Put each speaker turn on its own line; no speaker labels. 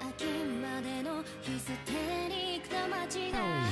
秋までのヒステリックな違い。